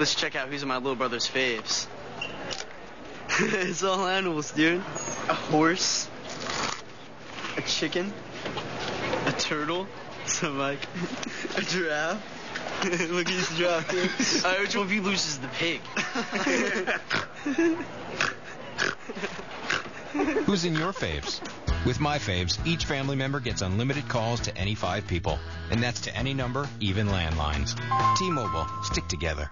Let's check out who's in my little brother's faves. it's all animals, dude. A horse, a chicken, a turtle, some like a giraffe. Look at this giraffe. Dude. All right, which one of you loses the pig? Who's in your faves? With my faves, each family member gets unlimited calls to any five people. And that's to any number, even landlines. T-Mobile, stick together.